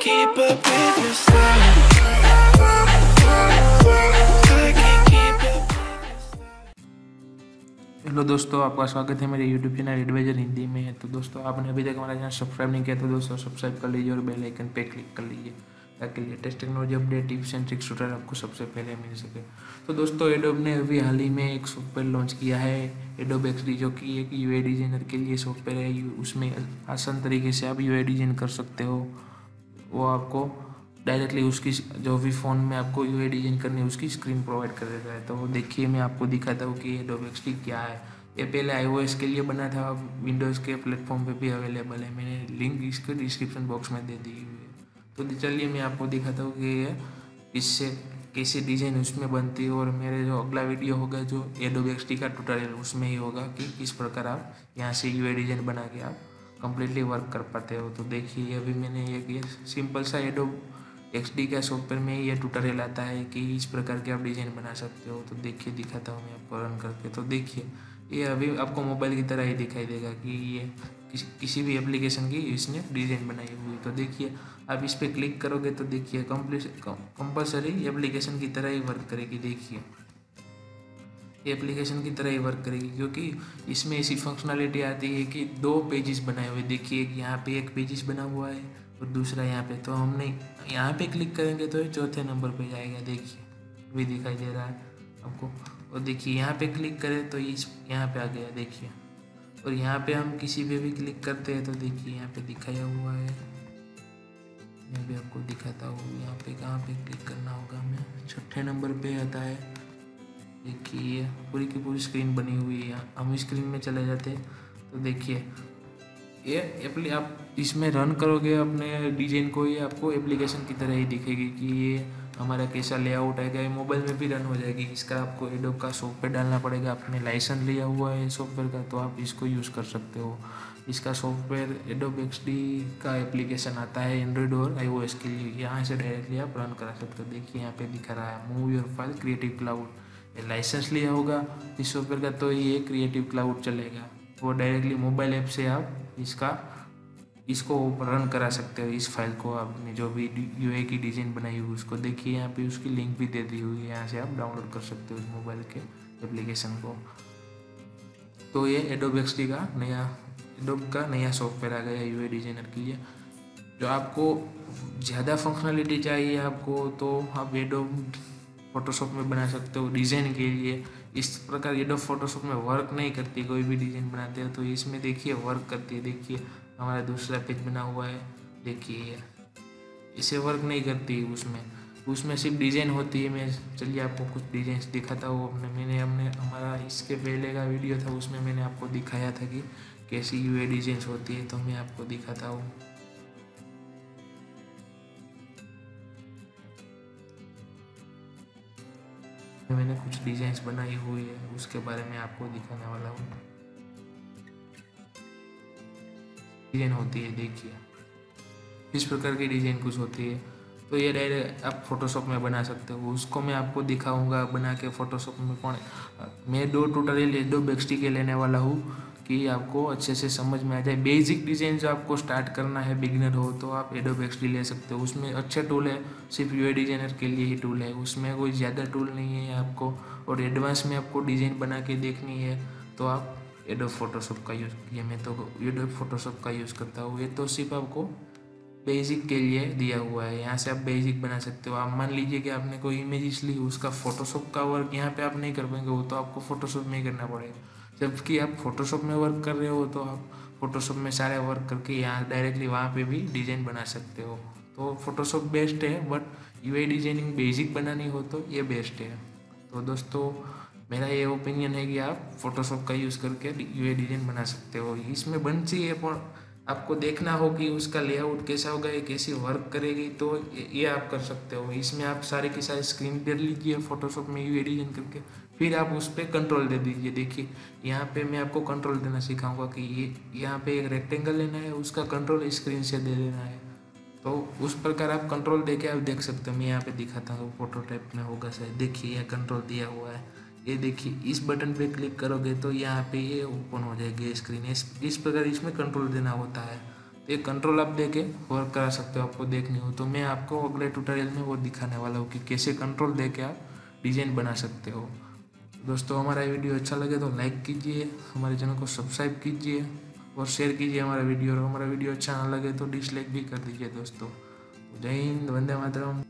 keep up with your style. Hello दोस्तों, आपका स्वागत है मेरे यूट्यूब चैनल एडवाइजर हिंदी में। तो दोस्तों, आपने अभी तक हमारा चैनल सब्सक्राइब नहीं किया तो दोस्तों सब्सक्राइब कर लीजिए और बेल आइकन पे क्लिक कर लीजिए, ताकि latest technology update tips and tricks tutor आपको सबसे पहले मिल सके। तो दोस्तों एडोब ने अभी हाल ही में एक सॉफ्टवेयर लॉन्च किया है एडोब एक्सडी जो कि एक यू डिज़ाइनर के लिए सॉफ्टवेयर है। उसमें आसान तरीके से आप यूआई डिज़ाइन कर सकते हो। वो आपको डायरेक्टली उसकी जो भी फ़ोन में आपको यू डिज़ाइन करनी है, उसकी स्क्रीन प्रोवाइड कर देता है। तो वो देखिए, मैं आपको दिखाता हूँ कि ये डोबेक्स क्या है। ये पहले आईओएस के लिए बना था, अब विंडोज़ के प्लेटफॉर्म पे भी अवेलेबल है। मैंने लिंक इसके डिस्क्रिप्शन बॉक्स में दे दी हुई है। तो चलिए मैं आपको दिखाता हूँ कि ये इससे कैसे डिज़ाइन उसमें बनती है और मेरे जो अगला वीडियो होगा, जो एडोब एक्सटी का ट्यूटोरियल उसमें ही होगा कि किस प्रकार आप यहाँ से यू डिज़ाइन बना के आप कम्प्लीटली वर्क कर पाते हो तो देखिए, अभी मैंने एक ये सिंपल सा एडोब एक्स डी का सॉफ्टवेयर में ये ट्यूटोरियल आता है कि इस प्रकार के आप डिज़ाइन बना सकते हो। तो देखिए, दिखाता हूँ मैं आपको रन करके। तो देखिए, ये अभी आपको मोबाइल की तरह ही दिखाई देगा कि ये किसी किसी भी एप्लीकेशन की इसने डिज़ाइन बनाई हुई। तो देखिए, आप इस पर क्लिक करोगे तो देखिए कंप्लीट कंपल्सरी एप्लीकेशन की तरह ही वर्क करेगी। देखिए ये एप्लीकेशन की तरह ही वर्क करेगी, क्योंकि इसमें ऐसी फंक्शनैलिटी आती है कि दो पेजेस बनाए हुए, देखिए यहाँ पे एक पेजेस बना हुआ है और दूसरा यहाँ पे तो हमने यहाँ पे क्लिक करेंगे तो चौथे नंबर पे जाएगा, देखिए, भी दिखाई दे रहा है आपको। और देखिए, यहाँ पे क्लिक करें तो इस यहाँ पे आ गया, देखिए। और यहाँ पे हम किसी पे भी क्लिक करते हैं तो देखिए, यहाँ पे दिखाया हुआ है। मैं भी आपको दिखाता हूँ, यहाँ पे कहाँ पे क्लिक करना होगा हमें। छठे नंबर पे आता है। देखिए पूरी की पूरी स्क्रीन बनी हुई है हम स्क्रीन में चले जाते तो देखिए। ये एप्ली आप इसमें रन करोगे अपने डिज़ाइन को, ये आपको एप्लीकेशन की तरह ही दिखेगी कि ये हमारा कैसा लेआउट आएगा ये मोबाइल में भी रन हो जाएगी। इसका आपको एडोब का सॉफ्टवेयर डालना पड़ेगा। आपने लाइसेंस लिया हुआ है सॉफ्टवेयर का तो आप इसको यूज़ कर सकते हो। इसका सॉफ्टवेयर एडोब एक्सडी का एप्लीकेशन आता है एंड्रॉयड और आईओएस के लिए। यहाँ से डायरेक्टली आप रन करा सकते हो। देखिए, यहाँ पे दिखा रहा है move your file creative cloud license लिया होगा, इस सॉफ्टवेयर का तो ये क्रिएटिव क्लाउड चलेगा। वो डायरेक्टली मोबाइल ऐप से आप इसका, इसको रन करा सकते हो, इस फ़ाइल को आपने जो भी यूए की डिज़ाइन बनाई हुई, उसको देखिए, यहाँ पे उसकी लिंक भी दे दी हुई है, यहाँ से आप डाउनलोड कर सकते हो मोबाइल के एप्लीकेशन को। तो ये एडोब एक्स का नया एडोब का नया सॉफ्टवेयर आ गया यू डिज़ाइनर के लिए जो आपको ज़्यादा फंक्शनलिटी चाहिए आपको तो आप एडोब फोटोशॉप में बना सकते हो डिज़ाइन के लिए। इस प्रकार एडोब फोटोशॉप में वर्क नहीं करती, कोई भी डिज़ाइन बनाते हो तो इसमें देखिए वर्क करती है, देखिए। हमारा दूसरा पेज बना हुआ है, देखिए। इसे वर्क नहीं करती उसमें। उसमें सिर्फ़ डिज़ाइन होती है। मैं, चलिए आपको कुछ डिज़ाइन दिखाता हूँ। अपने, मैंने, हमने, हमारा इसके पहले का वीडियो था, उसमें मैंने आपको दिखाया था कि कैसी यू डिजाइंस होती है तो मैं आपको दिखाता हूँ। मैंने कुछ डिजाइंस बनाई हुई है, उसके बारे में आपको दिखाने वाला हूँ। डिज़ाइन होती है, देखिए। इस प्रकार की डिज़ाइन कुछ होती है। तो ये डायरेक्ट आप फोटोशॉप में बना सकते हो। उसको मैं आपको दिखाऊँगा, बना के फोटोशॉप में कौन मैं दो ट्यूटोरियल दो बेक्सटी के लेने वाला हूँ। कि आपको अच्छे से समझ में आ जाए। बेसिक डिज़ाइन जो आपको स्टार्ट करना है बिगिनर हो तो आप एडोब एक्स ले सकते हो। उसमें अच्छे टूल है, सिर्फ़ यू डिज़ाइनर के लिए ही टूल है। उसमें कोई ज़्यादा टूल नहीं है आपको। और एडवांस में आपको डिज़ाइन बना के देखनी है तो आप एडोब फोटोशॉप का यूज़ किया मैं तो एडोब फोटोशॉप का यूज़ करता हूँ। ये तो सिर्फ़ आपको बेसिक के लिए दिया हुआ है। यहाँ से आप बेसिक बना सकते हो। आप मान लीजिए कि आपने कोई इमेज ली, उसका फोटोशॉप का वर्क यहाँ पे आप नहीं कर पाएँगे, वो तो आपको फोटोशॉप में ही करना पड़ेगा। जबकि आप फोटोशॉप में वर्क कर रहे हो तो आप फोटोशॉप में सारे वर्क करके यहाँ डायरेक्टली वहाँ पे भी डिज़ाइन बना सकते हो। तो फोटोशॉप बेस्ट है बट यू डिज़ाइनिंग बेसिक बनानी हो तो ये बेस्ट है। तो दोस्तों, मेरा ये ओपिनियन है कि आप फोटोशॉप का यूज़ करके यू डिज़ाइन बना सकते हो। इसमें बन है, पर आपको देखना हो कि उसका लेआउट कैसा होगा, ये कैसी वर्क करेगी तो ये आप कर सकते हो। इसमें आप सारे की सारी स्क्रीन कर लीजिए फोटोशॉप में यू डिज़ाइन करके। फिर आप उस पर कंट्रोल दे दीजिए। देखिए, यहाँ पे मैं आपको कंट्रोल देना सिखाऊँगा कि ये, यहाँ पे एक रेक्टेंगल लेना है, उसका कंट्रोल स्क्रीन से दे देना है। तो उस प्रकार आप कंट्रोल दे के आप देख सकते हो। मैं यहाँ पे दिखाता हूँ फ़ोटो टाइप में होगा शायद। देखिए, यह कंट्रोल दिया हुआ है। ये देखिए, इस बटन पे क्लिक करोगे तो यहाँ पे ये ओपन हो जाएगी स्क्रीन इस इस प्रकार इसमें कंट्रोल देना होता है। ये कंट्रोल आप दे के वर्क करा सकते हो आपको देखनी हो। तो मैं आपको अगले ट्यूटोरियल में वो दिखाने वाला हूँ कि कैसे कंट्रोल दे के आप डिज़ाइन बना सकते हो। दोस्तों, हमारा वीडियो अच्छा लगे तो लाइक कीजिए, हमारे चैनल को सब्सक्राइब कीजिए और शेयर कीजिए हमारा वीडियो। और हमारा वीडियो अच्छा ना लगे तो डिसलाइक भी कर दीजिए दोस्तों। जय हिंद, वंदे मातरम।